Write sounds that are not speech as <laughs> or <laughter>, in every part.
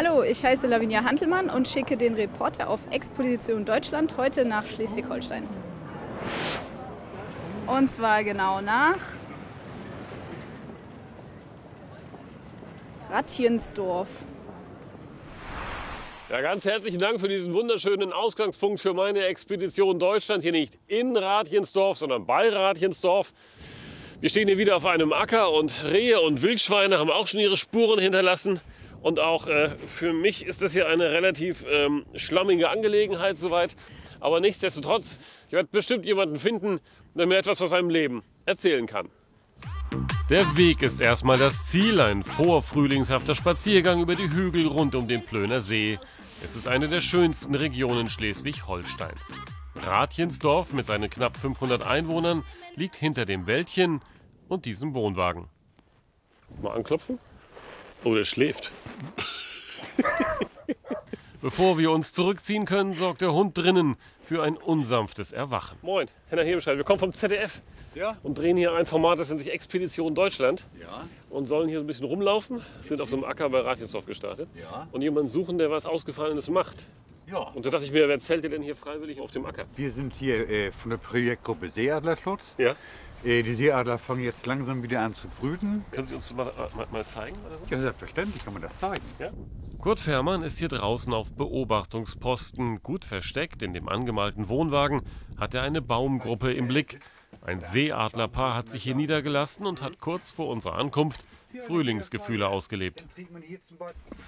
Hallo, ich heiße Lavinia Hantelmann und schicke den Reporter auf Exposition Deutschland heute nach Schleswig-Holstein. Und zwar genau nach Ratjensdorf. Ja, ganz herzlichen Dank für diesen wunderschönen Ausgangspunkt für meine Expedition Deutschland. Hier nicht in Ratjensdorf, sondern bei Ratjensdorf. Wir stehen hier wieder auf einem Acker und Rehe und Wildschweine haben auch schon ihre Spuren hinterlassen. Und auch äh, für mich ist das hier eine relativ ähm, schlammige Angelegenheit soweit. Aber nichtsdestotrotz, ich werde bestimmt jemanden finden, der mir etwas aus seinem Leben erzählen kann. Der Weg ist erstmal das Ziel, ein vorfrühlingshafter Spaziergang über die Hügel rund um den Plöner See. Es ist eine der schönsten Regionen Schleswig-Holsteins. Ratjensdorf mit seinen knapp 500 Einwohnern liegt hinter dem Wäldchen und diesem Wohnwagen. Mal anklopfen. Oh, der schläft. <laughs> Bevor wir uns zurückziehen können, sorgt der Hund drinnen für ein unsanftes Erwachen. Moin, Henner Hebescheid. Wir kommen vom ZDF Ja. und drehen hier ein Format, das nennt sich Expedition Deutschland. Ja. Und sollen hier ein bisschen rumlaufen. Sind auf so einem Acker bei Ratjensdorf gestartet. Ja. Und jemanden suchen, der was Ausgefallenes macht. Ja. Und da dachte ich mir, wer zählt ihr denn hier freiwillig auf dem Acker? Wir sind hier äh, von der Projektgruppe Seeadlerschutz. Ja. Äh, die Seeadler fangen jetzt langsam wieder an zu brüten. Können Sie uns mal, mal, mal zeigen? Oder so? Ja, selbstverständlich kann man das zeigen. Ja. Kurt Fährmann ist hier draußen auf Beobachtungsposten. Gut versteckt in dem angemalten Wohnwagen hat er eine Baumgruppe im Blick. Ein Seeadlerpaar hat sich hier niedergelassen und hat kurz vor unserer Ankunft Frühlingsgefühle ausgelebt.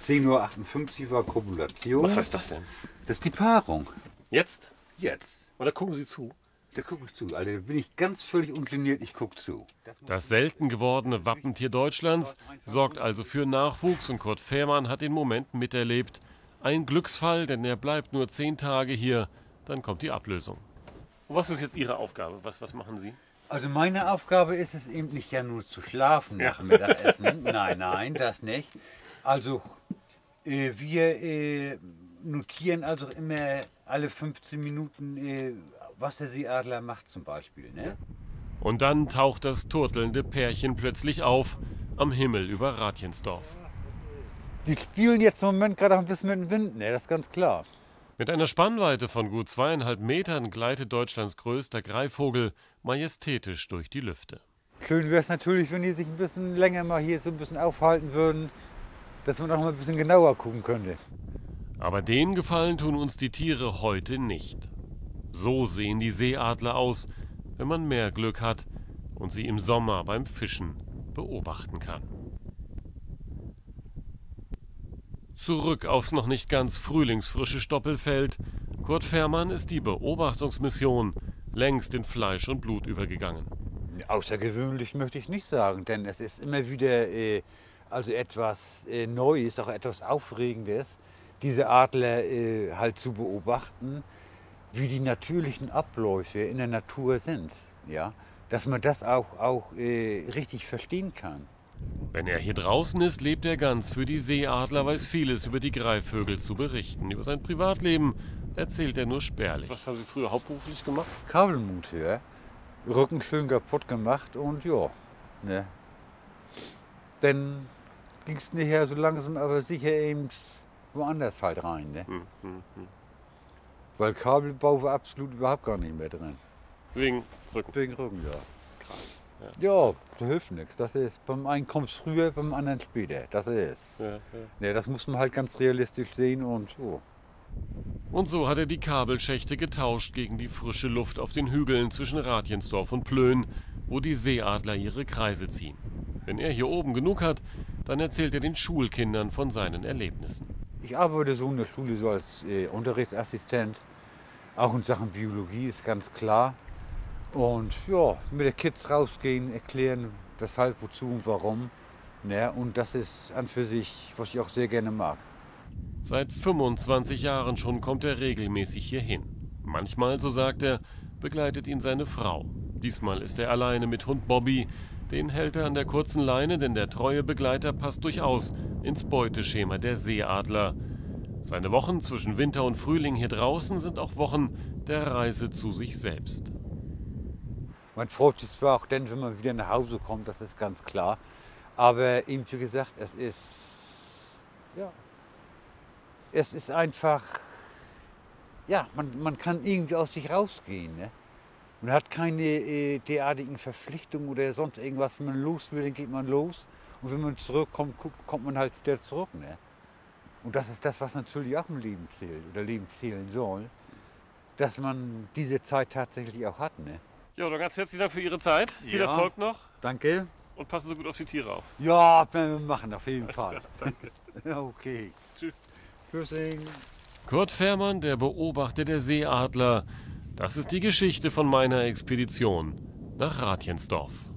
10.58 Uhr war Kopulation. Was heißt das denn? Das ist die Paarung. Jetzt? Jetzt. Oder gucken Sie zu? Da gucke ich zu. Alter, da bin ich ganz völlig unkliniert. Ich gucke zu. Das selten gewordene Wappentier Deutschlands sorgt also für Nachwuchs und Kurt Fährmann hat den Moment miterlebt. Ein Glücksfall, denn er bleibt nur zehn Tage hier, dann kommt die Ablösung. Was ist jetzt Ihre Aufgabe? Was, was machen Sie? Also meine Aufgabe ist es eben nicht ja nur zu schlafen nach Ja. Mittagessen. <laughs> nein, nein, das nicht. Also äh, wir äh, notieren also immer alle 15 Minuten, äh, was der Seeadler macht zum Beispiel. Ne? Und dann taucht das turtelnde Pärchen plötzlich auf am Himmel über Ratjensdorf. Die spielen jetzt im Moment gerade auch ein bisschen mit dem Wind, ne? das ist ganz klar. Mit einer Spannweite von gut zweieinhalb Metern gleitet Deutschlands größter Greifvogel majestätisch durch die Lüfte. Schön wäre es natürlich, wenn die sich ein bisschen länger mal hier so ein bisschen aufhalten würden, dass man auch mal ein bisschen genauer gucken könnte. Aber den Gefallen tun uns die Tiere heute nicht. So sehen die Seeadler aus, wenn man mehr Glück hat und sie im Sommer beim Fischen beobachten kann. Zurück aufs noch nicht ganz frühlingsfrische Stoppelfeld. Kurt Fährmann ist die Beobachtungsmission längst in Fleisch und Blut übergegangen. Außergewöhnlich möchte ich nicht sagen, denn es ist immer wieder äh, also etwas äh, Neues, auch etwas Aufregendes, diese Adler äh, halt zu beobachten, wie die natürlichen Abläufe in der Natur sind. Ja? Dass man das auch, auch äh, richtig verstehen kann. Wenn er hier draußen ist, lebt er ganz für die Seeadler, weiß vieles über die Greifvögel zu berichten. Über sein Privatleben erzählt er nur spärlich. Was haben Sie früher hauptberuflich gemacht? Kabelmonteur, Rücken schön kaputt gemacht und ja. Ne? Dann ging es nachher so langsam aber sicher eben woanders halt rein. Ne? Hm, hm, hm. Weil Kabelbau war absolut überhaupt gar nicht mehr drin. Wegen Rücken. Wegen Rücken, ja. Krass. Ja, da hilft nichts. Das ist beim einen kommt es früher, beim anderen später. Das ist. Ja, ja. Ne, das muss man halt ganz realistisch sehen und so. Und so hat er die Kabelschächte getauscht gegen die frische Luft auf den Hügeln zwischen Ratjensdorf und Plön, wo die Seeadler ihre Kreise ziehen. Wenn er hier oben genug hat, dann erzählt er den Schulkindern von seinen Erlebnissen. Ich arbeite so in der Schule so als äh, Unterrichtsassistent. Auch in Sachen Biologie ist ganz klar. Und ja, mit den Kids rausgehen, erklären, weshalb, wozu und warum. Ne? Und das ist an für sich, was ich auch sehr gerne mag. Seit 25 Jahren schon kommt er regelmäßig hierhin. Manchmal, so sagt er, begleitet ihn seine Frau. Diesmal ist er alleine mit Hund Bobby. Den hält er an der kurzen Leine, denn der treue Begleiter passt durchaus ins Beuteschema der Seeadler. Seine Wochen zwischen Winter und Frühling hier draußen sind auch Wochen der Reise zu sich selbst. Man freut sich zwar auch dann, wenn man wieder nach Hause kommt, das ist ganz klar. Aber eben wie gesagt, es ist, ja, es ist einfach, ja, man, man kann irgendwie aus sich rausgehen. Ne? Man hat keine äh, derartigen Verpflichtungen oder sonst irgendwas. Wenn man los will, dann geht man los. Und wenn man zurückkommt, guckt, kommt man halt wieder zurück. Ne? Und das ist das, was natürlich auch im Leben zählt oder Leben zählen soll, dass man diese Zeit tatsächlich auch hat. Ne? Ja, dann ganz herzlichen Dank für Ihre Zeit. Viel Ja. Erfolg noch Danke. und passen Sie gut auf die Tiere auf. Ja, wir machen auf jeden Fall. Danke. <laughs> Okay. Tschüss. Tschüssing. Kurt Fährmann, der Beobachter der Seeadler. Das ist die Geschichte von meiner Expedition nach Ratjensdorf.